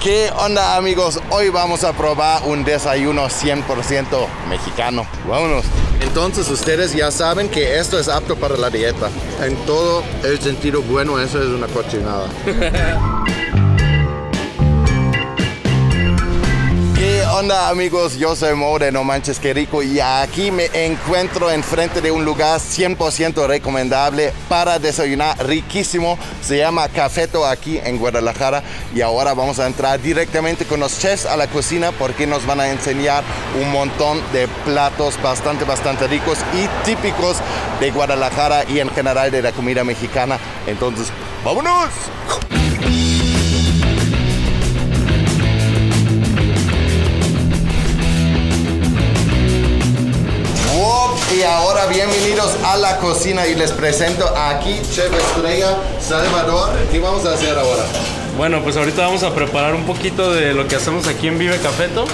¿Qué onda amigos? Hoy vamos a probar un desayuno 100% mexicano. Vámonos. Entonces ustedes ya saben que esto es apto para la dieta. En todo el sentido bueno, eso es una cochinada. onda amigos? Yo soy Mo de No Manches Que Rico y aquí me encuentro enfrente de un lugar 100% recomendable para desayunar riquísimo. Se llama Cafeto aquí en Guadalajara y ahora vamos a entrar directamente con los chefs a la cocina porque nos van a enseñar un montón de platos bastante, bastante ricos y típicos de Guadalajara y en general de la comida mexicana. Entonces, ¡vámonos! Ahora bienvenidos a la cocina y les presento aquí Chef Estrella Salvador. ¿Qué vamos a hacer ahora? Bueno, pues ahorita vamos a preparar un poquito de lo que hacemos aquí en Vive Cafeto.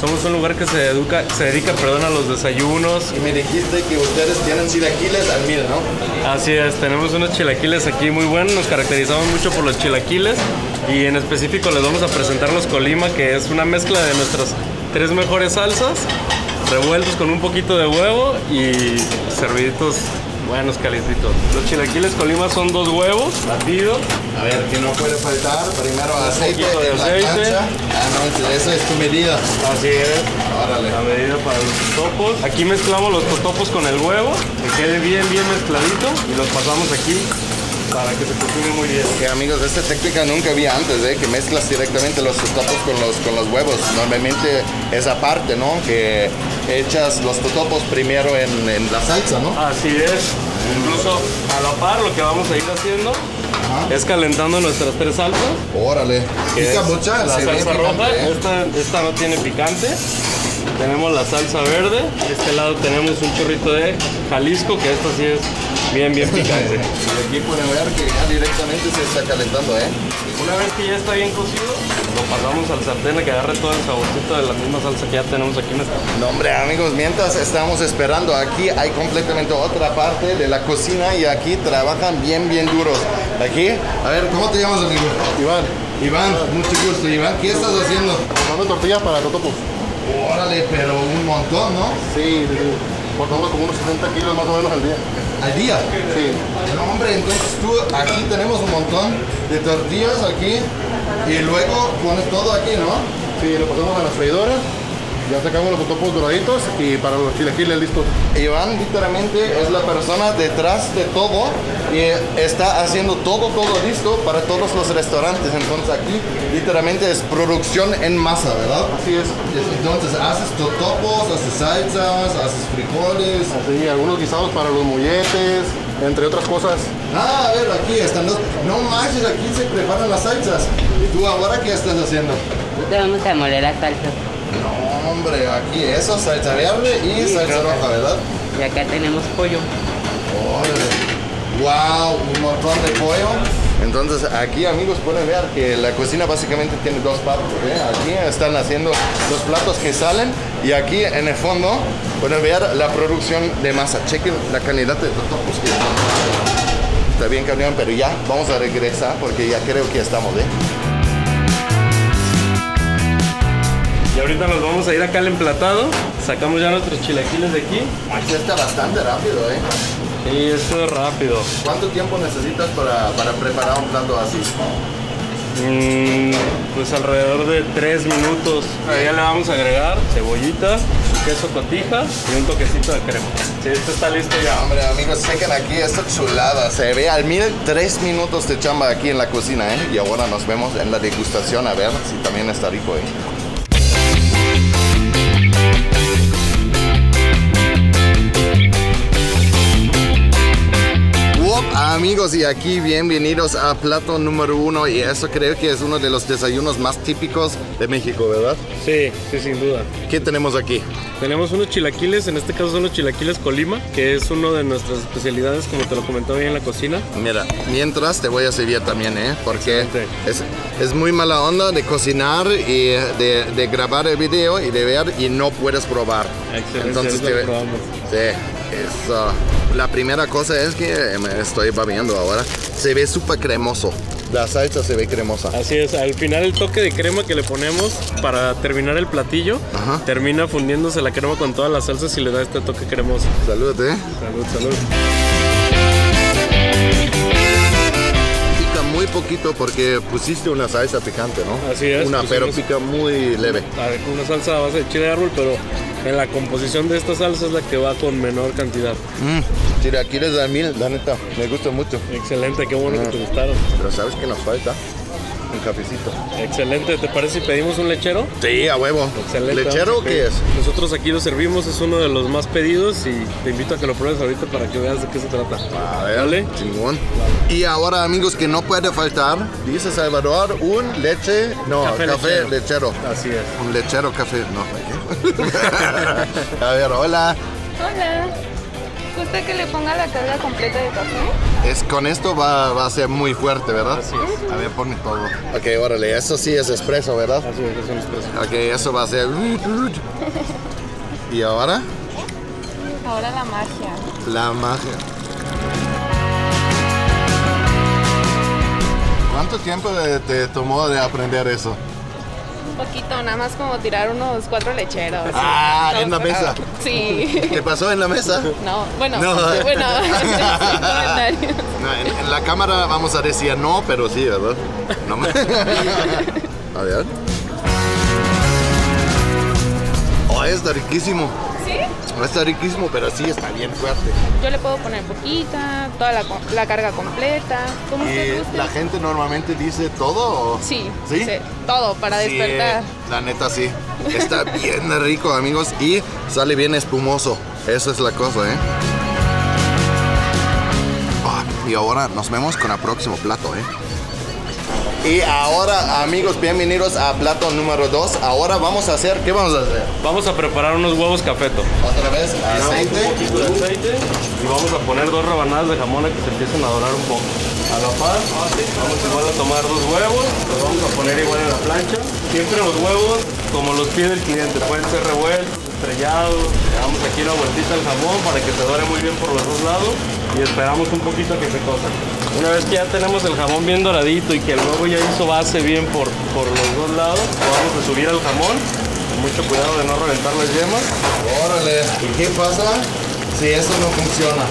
Somos un lugar que se, educa, se dedica perdón, a los desayunos. Y me dijiste que ustedes tienen chilaquiles al mil, ¿no? Así es, tenemos unos chilaquiles aquí muy buenos, nos caracterizamos mucho por los chilaquiles y en específico les vamos a presentar los Colima, que es una mezcla de nuestras tres mejores salsas revueltos con un poquito de huevo y serviditos buenos calientitos. Los chilaquiles colima son dos huevos batidos. A ver, que no puede faltar. Primero aceite de aceite. Ah, no, eso es tu medida. Así es. Órale. La medida para los totopos. Aquí mezclamos los totopos con el huevo, que quede bien, bien mezcladito y los pasamos aquí para que se cocine muy bien. Que amigos, esta técnica nunca había antes, ¿eh? que mezclas directamente los totopos con los, con los huevos. Normalmente esa parte, ¿no? Que echas los totopos primero en, en la salsa, ¿no? Así es. Incluso a la par lo que vamos a ir haciendo es calentando nuestras tres salsas. Órale. ¿Pica mucha? La salsa roja, ¿eh? esta, esta no tiene picante. Tenemos la salsa verde. De este lado tenemos un chorrito de Jalisco, que esto sí es bien, bien picante. y aquí pueden ver que ya directamente se está calentando, ¿eh? Una vez que ya está bien cocido, lo pasamos al sartén a que agarre todo el saborcito de la misma salsa que ya tenemos aquí en esta. No, hombre, amigos, mientras estamos esperando, aquí hay completamente otra parte de la cocina y aquí trabajan bien, bien duros. Aquí, a ver, ¿cómo te llamas, amigo? Iván. Iván, mucho gusto. Iván, ¿qué estás haciendo? Tomando tortillas para totopos. Órale, pero un montón, ¿no? Sí, sí, Cortamos como unos 60 kilos más o menos al día. ¿Al día? Sí. No, hombre, entonces tú, aquí tenemos un montón de tortillas aquí y luego pones todo aquí, ¿no? Sí, lo pasamos a la freidora ya sacamos los totopos doraditos y para los chilaquiles listos. Iván literalmente es la persona detrás de todo y está haciendo todo, todo listo para todos los restaurantes. Entonces aquí literalmente es producción en masa, ¿verdad? Así es. Entonces haces totopos, haces salsas, haces frijoles. Así, algunos guisados para los molletes, entre otras cosas. Ah, a ver, aquí están los... No manches, aquí se preparan las salsas. ¿Y tú ahora qué estás haciendo? Te vamos a moler la salsa. No, hombre, aquí eso, salsa verde y salsa roja, ¿verdad? Y acá tenemos pollo. ¡Wow! Un montón de pollo. Entonces aquí amigos pueden ver que la cocina básicamente tiene dos partes. ¿eh? Aquí están haciendo los platos que salen y aquí en el fondo pueden ver la producción de masa. Chequen la calidad de totopos que Está bien cañón, pero ya vamos a regresar porque ya creo que estamos, ¿eh? Y ahorita nos vamos a ir acá al emplatado. Sacamos ya nuestros chilaquiles de aquí. Aquí está bastante rápido, ¿eh? Sí, esto es rápido. ¿Cuánto tiempo necesitas para, para preparar un plato así? Mm, pues alrededor de 3 minutos. Ahí ya le vamos a agregar cebollita, queso cotija y un toquecito de crema. Sí, esto está listo ya. Hombre, amigos, chequen aquí esta chulada. Se ve al mil 3 minutos de chamba aquí en la cocina, ¿eh? Y ahora nos vemos en la degustación a ver si también está rico, ¿eh? Amigos y aquí bienvenidos a plato número uno y eso creo que es uno de los desayunos más típicos de México, ¿verdad? Sí, sí, sin duda. ¿Qué tenemos aquí? Tenemos unos chilaquiles, en este caso son los chilaquiles Colima, que es uno de nuestras especialidades, como te lo comentó bien en la cocina. Mira, mientras te voy a servir también, ¿eh? Porque es, es, muy mala onda de cocinar y de, de, grabar el video y de ver y no puedes probar. Excelente, Entonces te, probamos. Sí, eso. La primera cosa es que me estoy babeando ahora. Se ve súper cremoso. la salsa se ve cremosa. Así es, al final el toque de crema que le ponemos para terminar el platillo, Ajá. termina fundiéndose la crema con todas las salsas y le da este toque cremoso. Salud, ¿eh? Salud, salud. Pica muy poquito porque pusiste una salsa picante, ¿no? Así es, Una, pero pusimos- pica muy leve. A ver, Una salsa a base de chile de árbol, pero en la composición de esta salsa es la que va con menor cantidad. Mm. Chilaquiles de mil, la neta, me gusta mucho. Excelente, qué bueno que te gustaron. Pero ¿sabes qué nos falta? Un cafecito. Excelente, ¿te parece si pedimos un lechero? Sí, a huevo. Excelente. ¿Lechero o qué es? Nosotros aquí lo servimos, es uno de los más pedidos y te invito a que lo pruebes ahorita para que veas de qué se trata. A ver, ¿Vale? chingón. Y ahora, amigos, que no puede faltar, dice Salvador, un leche, no, Café café, lechero. lechero. Así es. Un lechero café, no. a ver, hola. Hola. ¿Gusta que le ponga la carga completa de café? Es, con esto va, va a ser muy fuerte, ¿verdad? Así es. A ver, ponme todo. Ok, órale, eso sí es expreso, ¿verdad? Así es, es un espresso. Ok, eso va a ser... ¿Y ahora? Ahora la magia. La magia. ¿Cuánto tiempo te tomó de aprender eso? Un poquito, nada más como tirar unos cuatro lecheros. Ah, en la mesa. Sí. ¿Qué pasó en la mesa? No, bueno, No. bueno. No, en, en la cámara vamos a decir no, pero sí, ¿verdad? No me- a ver. Oh, está riquísimo. ¿Sí? Está riquísimo, pero sí está bien fuerte. Yo le puedo poner poquita, toda la, carga completa, como usted Y guste. la gente normalmente dice todo. o- Sí, ¿Sí? todo para Sí, despertar. la neta sí. Está bien rico, amigos, y sale bien espumoso. Esa es la cosa, ¿eh? Ah, y ahora nos vemos con el próximo plato, ¿eh? Y ahora, amigos, bienvenidos a plato número 2. Ahora vamos a hacer, ¿qué vamos a hacer? Vamos a preparar unos huevos cafeto. Otra vez, Un aceite. poquito de aceite y vamos a poner dos rebanadas de jamón a que se empiecen a dorar un poco. A la par, vamos igual a tomar dos huevos, los vamos a poner igual en la plancha. Siempre los huevos, como los pide el cliente, pueden ser revueltos, estrellados. Le damos aquí una vueltita al jamón para que se dore muy bien por los dos lados y esperamos un poquito a que se cosa. Una vez que ya tenemos el jamón bien doradito y que el huevo ya hizo base bien por, por los dos lados, vamos a subir al jamón. Con mucho cuidado de no reventar las yemas. Órale. ¿Y qué pasa si eso no funciona?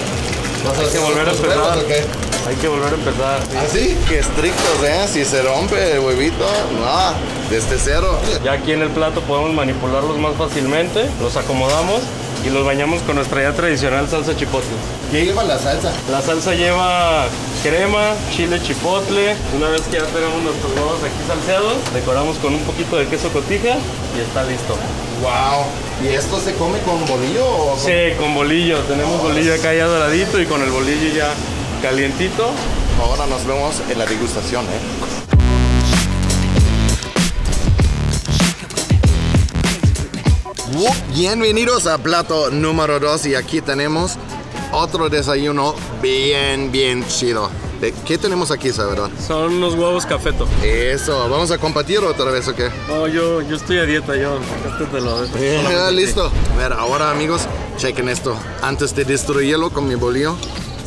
¿Vas a Hay que volver a empezar. o qué? Hay que volver a empezar. sí. ¿Así? Qué estrictos, ¿eh? Si se rompe el huevito, no, desde cero. Ya aquí en el plato podemos manipularlos más fácilmente, los acomodamos y los bañamos con nuestra ya tradicional salsa chipotle. ¿Qué lleva la salsa? La salsa lleva crema, chile chipotle. Una vez que ya tenemos nuestros huevos aquí salseados, decoramos con un poquito de queso cotija y está listo. Wow. ¿Y esto se come con bolillo o con- Sí, con bolillo. Tenemos bolillo acá ya doradito y con el bolillo ya calientito. Ahora nos vemos en la degustación, ¿eh? Bienvenidos a plato número 2 y aquí tenemos otro desayuno bien, bien chido. ¿Qué tenemos aquí, Salvador? Son unos huevos cafeto. Eso, ¿vamos a compartir otra vez o qué? No, yo, yo estoy a dieta, yo. Este te lo Ya, listo. A ver, ahora amigos, chequen esto. Antes de destruirlo con mi bolillo,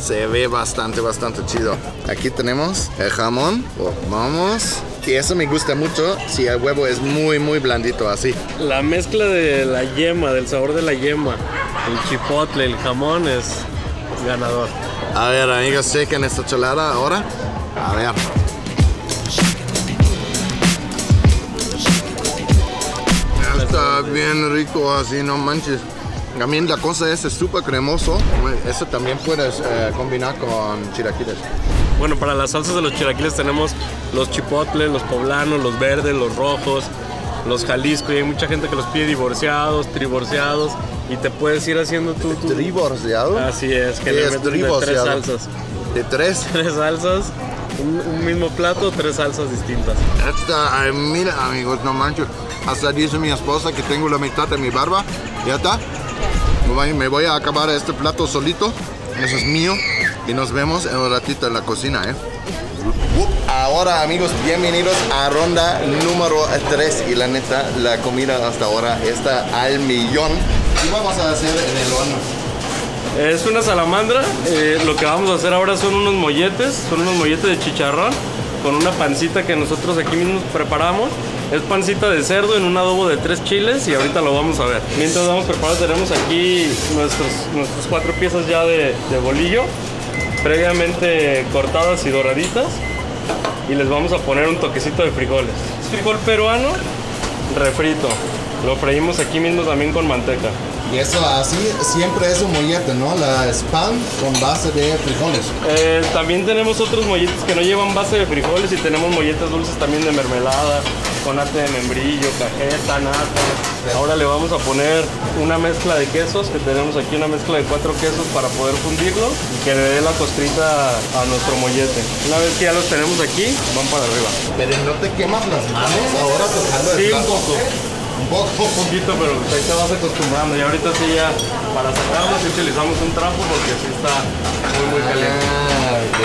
se ve bastante, bastante chido. Aquí tenemos el jamón. Oh, vamos. Y eso me gusta mucho si el huevo es muy, muy blandito así. La mezcla de la yema, del sabor de la yema, el chipotle, el jamón es ganador. A ver, amigos, chequen esta cholada ahora. A ver. Está bien rico así, no manches. También la cosa es súper cremoso. Eso también puedes eh, combinar con chilaquiles. Bueno, para las salsas de los chilaquiles tenemos los chipotles, los poblanos, los verdes, los rojos, los jalisco y hay mucha gente que los pide divorciados, trivorciados y te puedes ir haciendo tú. tú- ¿Divorciado? Así es, que ¿Qué le es de tres salsas. De tres. Tres salsas, un, un mismo plato, tres salsas distintas. Esta, ay, mira, amigos, no manches. Hasta dice mi esposa que tengo la mitad de mi barba. ¿Ya está? Me voy a acabar este plato solito. Eso es mío. Y nos vemos en un ratito en la cocina, ¿eh? Ahora, amigos, bienvenidos a ronda número 3. Y la neta, la comida hasta ahora está al millón. ¿Qué vamos a hacer en el horno? Es una salamandra. eh, lo que vamos a hacer ahora son unos molletes, son unos molletes de chicharrón. con una pancita que nosotros aquí mismos preparamos. Es pancita de cerdo en un adobo de tres chiles y ahorita lo vamos a ver. Mientras vamos preparando tenemos aquí nuestros, nuestras cuatro piezas ya de, de bolillo, previamente cortadas y doraditas. Y les vamos a poner un toquecito de frijoles. Es frijol peruano refrito. Lo freímos aquí mismo también con manteca. Y eso así siempre es un mollete, ¿no? La spam con base de frijoles. Eh, también tenemos otros molletes que no llevan base de frijoles y tenemos molletes dulces también de mermelada, con ate de membrillo, cajeta, nata. Ahora le vamos a poner una mezcla de quesos, que tenemos aquí una mezcla de cuatro quesos para poder fundirlo y que le dé la costrita a nuestro mollete. Una vez que ya los tenemos aquí, van para arriba. Pero no te quemas las manos ahora tocando el Sí, un plato? poco. Un poco. Un poquito, pero ahí te vas acostumbrando. Y ahorita sí ya, para sacarlo, sí utilizamos un trapo porque sí está muy, muy caliente. Ah, ok.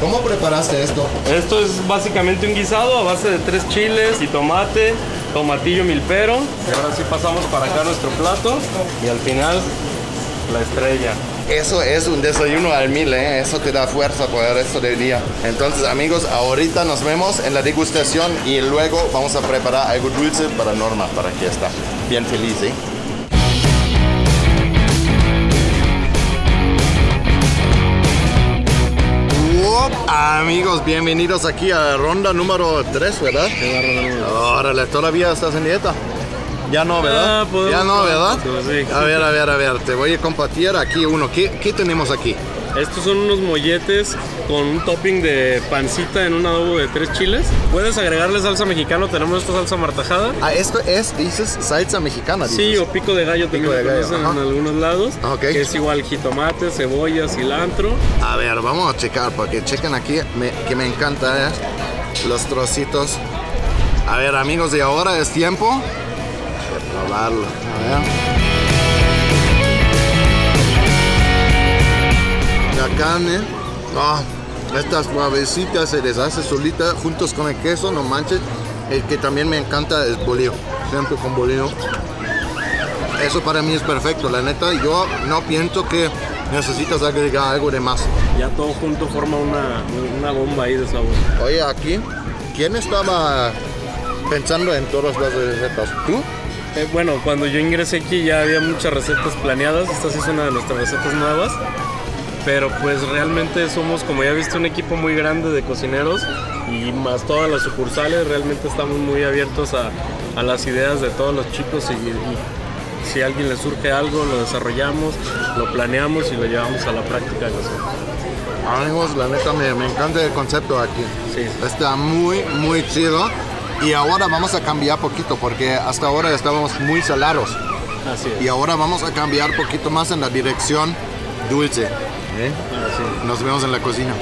¿Cómo preparaste esto? Esto es básicamente un guisado a base de tres chiles y tomate, tomatillo milpero. Y ahora sí pasamos para acá nuestro plato y al final la estrella. Eso es un desayuno al mil, ¿eh? Eso te da fuerza por el resto del día. Entonces, amigos, ahorita nos vemos en la degustación y luego vamos a preparar algo dulce para Norma, para que esté bien feliz, ¿eh? Amigos, bienvenidos aquí a ronda número 3, ¿verdad? Órale, ¿todavía estás en dieta? Ya no, ¿verdad? Ah, ya no, ¿verdad? sí. A ver, a ver, a ver, te voy a compartir aquí uno. ¿Qué, qué tenemos aquí? Estos son unos molletes con un topping de pancita en un adobo de tres chiles. Puedes agregarle salsa mexicana, tenemos esta salsa martajada. Ah, esto es, dices, salsa mexicana, Sí, dices. o pico de gallo también de lo gallo, en algunos lados. Ah, ok. Que es igual jitomate, cebolla, cilantro. A ver, vamos a checar, porque chequen aquí, me- que me encanta, ¿eh? Los trocitos. A ver, amigos, y ahora es tiempo de probarlo. A ver. Carne, ah, esta suavecita se deshace solita juntos con el queso, no manches. El que también me encanta es bolillo, siempre con bolillo. Eso para mí es perfecto, la neta. Yo no pienso que necesitas agregar algo de más. Ya todo junto forma una, una bomba ahí de sabor. Oye, aquí, ¿quién estaba pensando en todas las recetas? ¿Tú? Eh, bueno, cuando yo ingresé aquí ya había muchas recetas planeadas. Esta sí es una de nuestras recetas nuevas. Pero pues realmente somos, como ya viste, un equipo muy grande de cocineros y más todas las sucursales. Realmente estamos muy abiertos a, a las ideas de todos los chicos y, y si a alguien le surge algo, lo desarrollamos, lo planeamos y lo llevamos a la práctica. nosotros. Amigos, la neta me, me encanta el concepto aquí. Sí. Está muy, muy chido. Y ahora vamos a cambiar poquito porque hasta ahora estábamos muy salados. Así es. Y ahora vamos a cambiar poquito más en la dirección dulce. ¿Eh? Nos vemos en la cocina.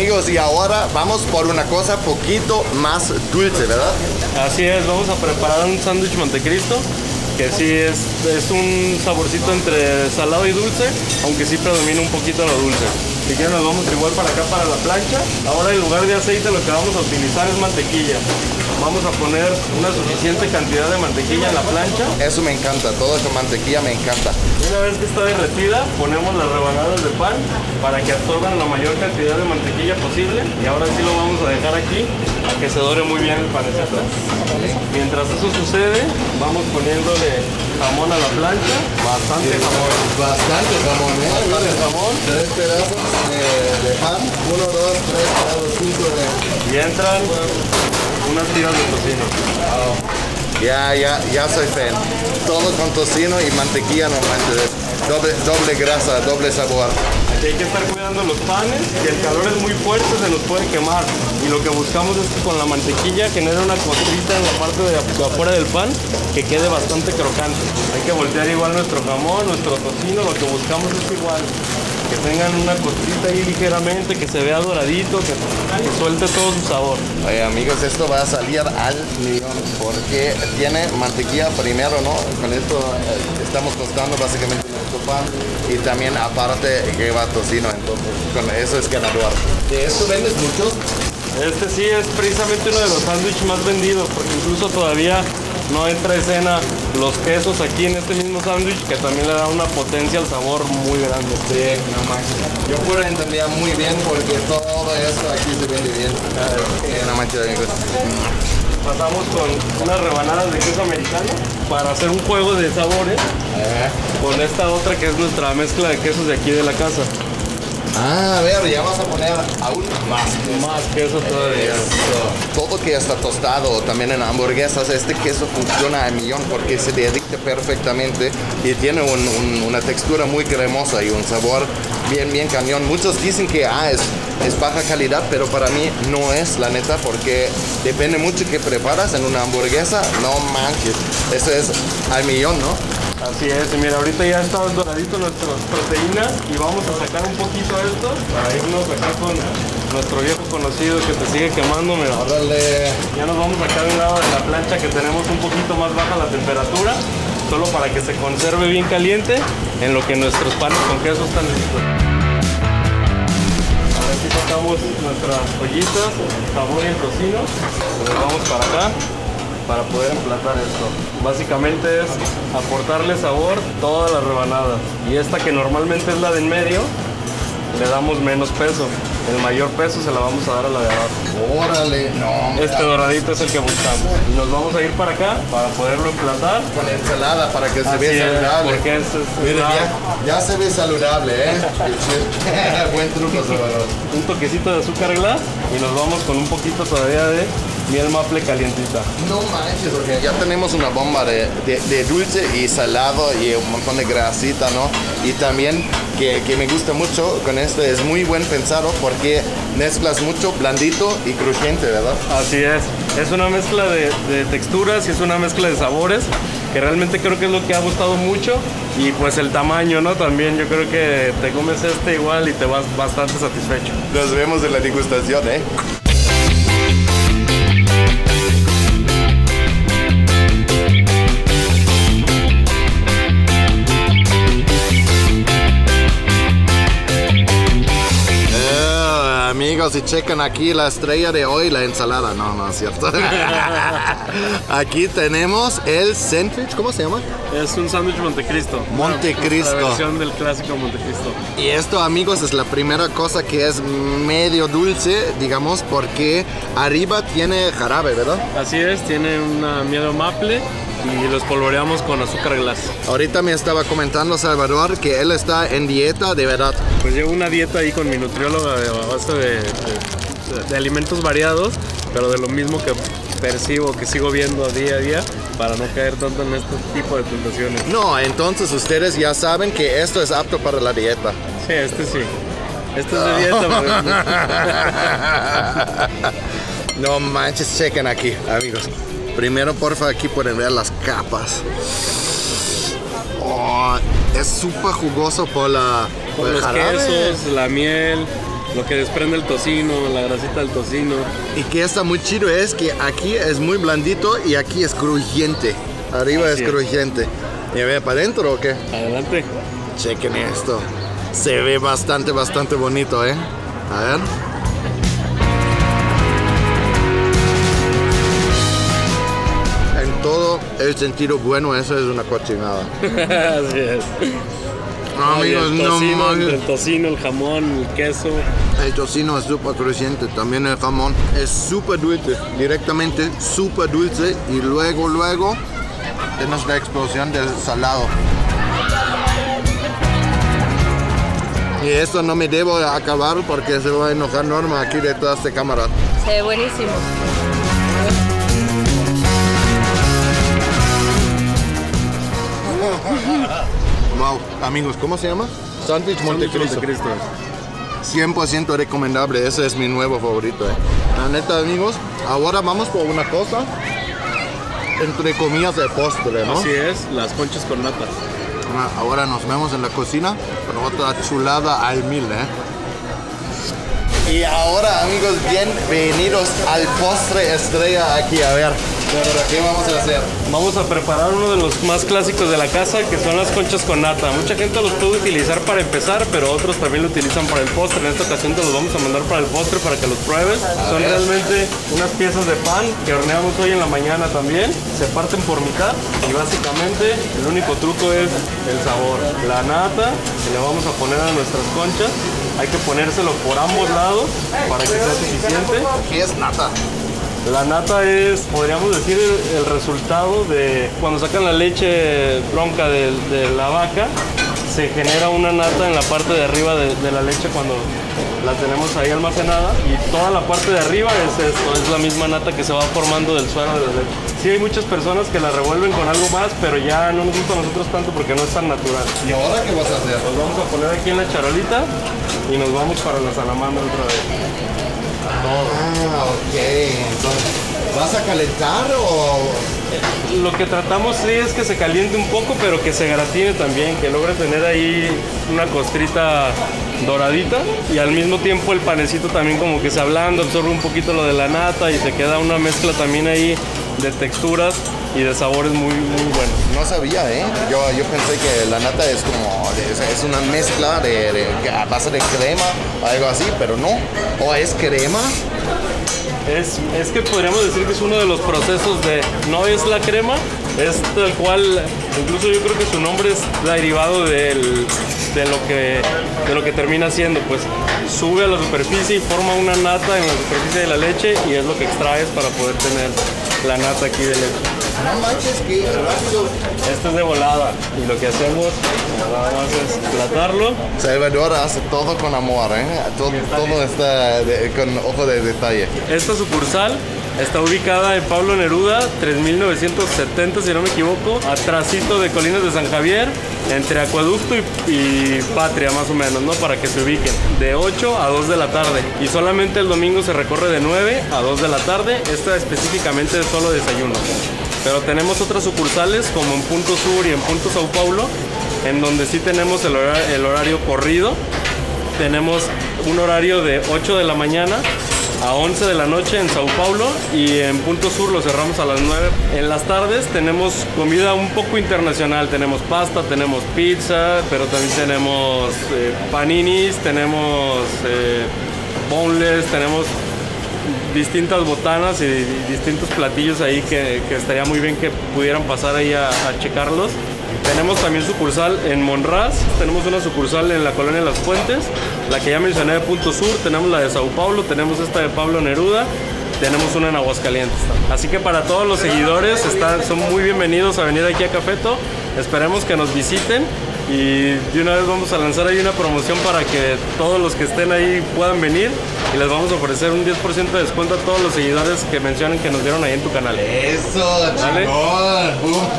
Amigos, y ahora vamos por una cosa poquito más dulce, ¿verdad? Así es, vamos a preparar un sándwich Montecristo, que sí es, es un saborcito entre salado y dulce, aunque sí predomina un poquito lo dulce. Si quieren nos vamos igual para acá para la plancha. Ahora en lugar de aceite lo que vamos a utilizar es mantequilla. Vamos a poner una suficiente cantidad de mantequilla en la plancha. Eso me encanta, todo con mantequilla me encanta. Una vez que está derretida, ponemos las rebanadas de pan para que absorban la mayor cantidad de mantequilla posible. Y ahora sí lo vamos a dejar aquí a que se dore muy bien el panecito. Mientras eso sucede, vamos poniéndole jamón a la plancha. Bastante jamón. Bastante jamón, ¿eh? Bastante jamón. Tres pedazos de, de pan, uno, dos, tres. Y entran unas tiras de tocino. Ya, ya, ya soy fan. Todo con tocino y mantequilla, no manches. Doble, doble grasa, doble sabor. Aquí hay que estar cuidando los panes, que el calor es muy fuerte, se nos puede quemar. Y lo que buscamos es que con la mantequilla genere una costrita en la parte de afuera del pan que quede bastante crocante. Hay que voltear igual nuestro jamón, nuestro tocino, lo que buscamos es igual. Que tengan una costrita ahí ligeramente, que se vea doradito, que, que suelte todo su sabor. Oye amigos, esto va a salir al millón porque tiene mantequilla primero, ¿no? Con esto eh, estamos tostando básicamente nuestro pan y también aparte lleva tocino, entonces con eso es ganador. ¿De esto vendes mucho? Este sí es precisamente uno de los sándwiches más vendidos, porque incluso todavía no entra a escena los quesos aquí en este mismo sándwich que también le da una potencia al sabor muy grande. Sí, no manches. Yo puedo entender muy bien porque todo esto aquí se vende bien. Eh, no manches, amigos. Pasamos con unas rebanadas de queso americano para hacer un juego de sabores con esta otra que es nuestra mezcla de quesos de aquí de la casa. Ah, a ver, ya vas a poner aún más. Más queso todavía. Todo que está tostado, también en hamburguesas, este queso funciona a millón porque se derrite perfectamente y tiene un- un- una textura muy cremosa y un sabor bien, bien cañón. Muchos dicen que ah, es, es baja calidad, pero para mí no es, la neta, porque depende mucho que preparas en una hamburguesa. No manches, eso es al millón, ¿no? Así es, y mira, ahorita ya están doraditos nuestras proteínas y vamos a sacar un poquito esto para irnos acá con nuestro viejo conocido que te sigue quemando, mira. Órale. Ya nos vamos acá de un lado de la plancha que tenemos un poquito más baja la temperatura, solo para que se conserve bien caliente en lo que nuestros panes con queso están listos. Ahora aquí sacamos nuestras ollitas, el jabón y el tocino, nos vamos para acá para poder emplatar esto. Básicamente es aportarle sabor todas las rebanadas. Y esta que normalmente es la de en medio, le damos menos peso. El mayor peso se la vamos a dar a la de abajo. Órale. No. Este doradito es el que buscamos. Nos vamos a ir para acá para poderlo emplatar. Con ensalada para que se Así vea es, saludable. porque es- es- Miren, ya, ya se ve saludable, ¿eh? Buen truco, Salvador. Un toquecito de azúcar glass y nos vamos con un poquito todavía de miel maple calientita. No manches, porque ya tenemos una bomba de, de- de dulce y salado y un montón de grasita, ¿no? Y también que, que me gusta mucho con esto, es muy buen pensado porque mezclas mucho blandito y crujiente, ¿verdad? Así es. Es una mezcla de, de texturas y es una mezcla de sabores que realmente creo que es lo que ha gustado mucho y pues el tamaño, ¿no? También yo creo que te comes este igual y te vas bastante satisfecho. Nos vemos en la degustación, ¿eh? Amigos, y checan aquí la estrella de hoy, la ensalada. No, no es cierto. aquí tenemos el sandwich, ¿cómo se llama? Es un sándwich Montecristo. Montecristo. La versión del clásico Montecristo. Y esto, amigos, es la primera cosa que es medio dulce, digamos, porque arriba tiene jarabe, ¿verdad? Así es, tiene una miel maple y lo espolvoreamos con azúcar glass. Ahorita me estaba comentando Salvador que él está en dieta de verdad. Pues llevo una dieta ahí con mi nutrióloga de- base de, de- de alimentos variados, pero de lo mismo que percibo, que sigo viendo día a día para no caer tanto en este tipo de tentaciones. No, entonces ustedes ya saben que esto es apto para la dieta. Sí, este sí. Este es de dieta. pero- no manches, chequen aquí, amigos. Primero, porfa, aquí pueden ver las capas. Oh, es súper jugoso por la Por el los jarabe. quesos, la miel, lo que desprende el tocino, la grasita del tocino. Y que está muy chido es que aquí es muy blandito y aquí es crujiente. Arriba Así es es. crujiente. ¿Y ve para adentro o qué? Adelante. Chequen esto. Se ve bastante, bastante bonito, ¿eh? A ver. El sentido bueno, eso es una cochinada. Así es. No, amigos, el no tocino, mames. el tocino, el jamón, el queso. El tocino es súper crujiente, también el jamón es súper dulce, directamente súper dulce y luego, luego tenemos la explosión del salado. Y esto no me debo acabar porque se va a enojar Norma aquí detrás de cámara. Se ve buenísimo. Wow, amigos, ¿cómo se llama? Sándwich Montecristo. Montecristo. 100% recomendable, ese es mi nuevo favorito. eh. La neta, amigos, ahora vamos por una cosa, entre comillas, de postre, ¿no? Así es, las conchas con nata. Ah, Ahora nos vemos en la cocina con otra chulada al mil, ¿eh? Y ahora, amigos, bienvenidos al postre estrella aquí. A ver, Pero ¿qué vamos a hacer? Vamos a preparar uno de los más clásicos de la casa, que son las conchas con nata. Mucha gente los puede utilizar para empezar, pero otros también lo utilizan para el postre. En esta ocasión te los vamos a mandar para el postre para que los pruebes. Son ver. realmente unas piezas de pan que horneamos hoy en la mañana también. Se parten por mitad y básicamente el único truco es el sabor. La nata que le vamos a poner a nuestras conchas. Hay que ponérselo por ambos lados para que sea suficiente. ¿Qué es nata? La nata es, podríamos decir, el, el resultado de cuando sacan la leche bronca de, de la vaca, se genera una nata en la parte de arriba de, de la leche cuando la tenemos ahí almacenada y toda la parte de arriba es esto, es la misma nata que se va formando del suero de la leche. Sí hay muchas personas que la revuelven con algo más, pero ya no nos gusta a nosotros tanto porque no es tan natural. ¿Y ahora qué vas a hacer? Nos vamos a poner aquí en la charolita y nos vamos para la salamandra otra vez. Ah, ok. Entonces, ¿vas a calentar o...? Lo que tratamos sí es que se caliente un poco, pero que se gratine también, que logre tener ahí una costrita doradita y al mismo tiempo el panecito también como que se ablanda, absorbe un poquito lo de la nata y te queda una mezcla también ahí de texturas y de sabores muy, muy buenos. No sabía, ¿eh? Yo, yo pensé que la nata es como... es- es una mezcla de, de- a base de crema o algo así, pero no. ¿O es crema? Es, es que podríamos decir que es uno de los procesos de, no es la crema, es tal cual, incluso yo creo que su nombre es derivado del- de, lo que, de lo que termina siendo, pues sube a la superficie y forma una nata en la superficie de la leche y es lo que extraes para poder tener la nata aquí de leche. No manches, qué rápido. Esto es de volada y lo que hacemos nada más es platarlo Salvador hace todo con amor, ¿eh? Todo, todo está de- con ojo de detalle. Esta sucursal está ubicada en Pablo Neruda, 3970 si no me equivoco, atrásito de Colinas de San Javier, entre Acueducto y, Patria más o menos, ¿no? Para que se ubiquen, de 8 a 2 de la tarde. Y solamente el domingo se recorre de 9 a 2 de la tarde, esta específicamente es solo desayuno. Pero tenemos otras sucursales como en Punto Sur y en Punto Sao Paulo, en donde sí tenemos el el horario corrido, tenemos un horario de 8 de la mañana a 11 de la noche en Sao Paulo y en Punto Sur lo cerramos a las 9. En las tardes tenemos comida un poco internacional, tenemos pasta, tenemos pizza, pero también tenemos eh, paninis, tenemos eh, tenemos distintas botanas y distintos platillos ahí que, que estaría muy bien que pudieran pasar ahí a, a checarlos. Tenemos también sucursal en Monraz, tenemos una sucursal en la colonia Las Fuentes, la que ya mencioné de Punto Sur, tenemos la de Sao Paulo, tenemos esta de Pablo Neruda, tenemos una en Aguascalientes. Así que para todos los seguidores están, son muy bienvenidos a venir aquí a Cafeto, esperemos que nos visiten y de una vez vamos a lanzar ahí una promoción para que todos los que estén ahí puedan venir y les vamos a ofrecer un 10% de descuento a todos los seguidores que mencionen que nos vieron ahí en tu canal. Eso, Dale. chingón.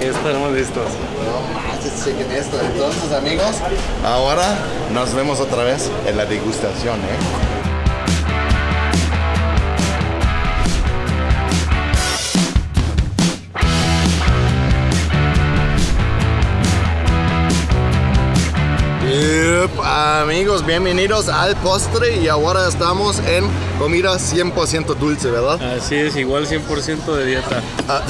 Ya estaremos listos. No manches, chequen esto. Entonces, amigos, ahora nos vemos otra vez en la degustación, ¿eh? Amigos, bienvenidos al postre y ahora estamos en comida 100% dulce, ¿verdad? Así es, igual 100% de dieta. Ah,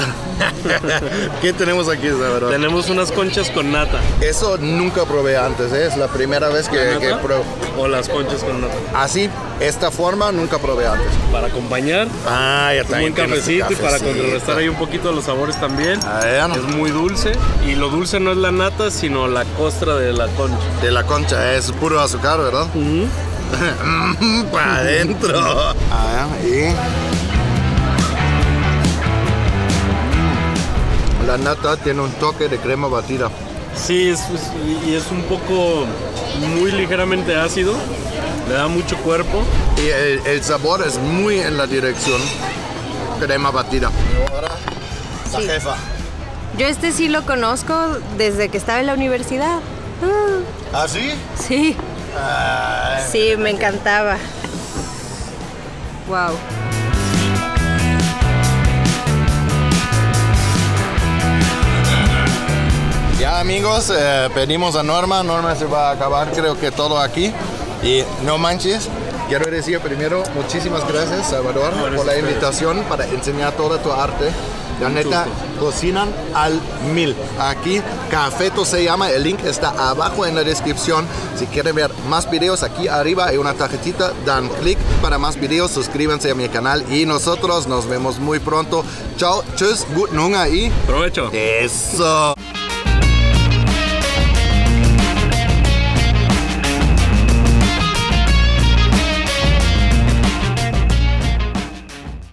¿Qué tenemos aquí, Salvador? Tenemos unas conchas con nata. Eso nunca probé antes, ¿eh? es la primera vez que, pruebo. O las conchas con nata. Así, esta forma nunca probé antes. Para acompañar, Ah, ya un buen cafecito y para contrarrestar ahí un poquito los sabores también. A ver, Es muy dulce y lo dulce no es la nata, sino la costra de la concha. de la concha, es puro azúcar, ¿verdad? Para adentro. A ver, y... Mm. La nata tiene un toque de crema batida. Sí, es, es- y es un poco muy ligeramente ácido, le da mucho cuerpo. Y el, el sabor es muy en la dirección crema batida. Y ahora, la Sí. jefa. Yo este sí lo conozco desde que estaba en la universidad. Ah, ¿Ah, sí? sí, Ay, sí, me encantaba. Wow. Ya amigos, eh, pedimos a Norma, Norma se va a acabar creo que todo aquí y no manches, quiero decir primero muchísimas gracias, Salvador, por la invitación para enseñar toda tu arte. La neta, cocinan al mil. Aquí, Cafeto se llama, el link está abajo en la descripción. Si quieren ver más videos, aquí arriba hay una tarjetita, dan clic para más videos, suscríbanse a mi canal y nosotros nos vemos muy pronto. Chao, tschüss, gut Hunger y... Provecho. Eso.